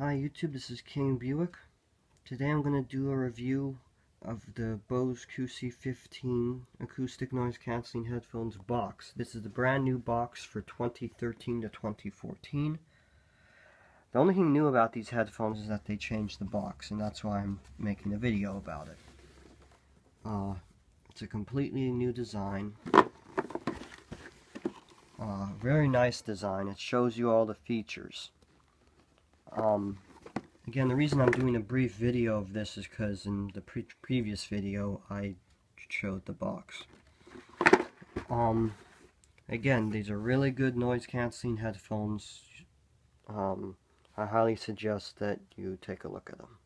Hi YouTube, this is King Buick. Today I'm going to do a review of the Bose QC15 acoustic noise cancelling headphones box. This is the brand new box for 2013 to 2014. The only thing new about these headphones is that they changed the box and that's why I'm making a video about it. Uh, it's a completely new design. Uh, very nice design. It shows you all the features. Um, again, the reason I'm doing a brief video of this is because in the pre previous video I showed the box. Um, again, these are really good noise cancelling headphones. Um, I highly suggest that you take a look at them.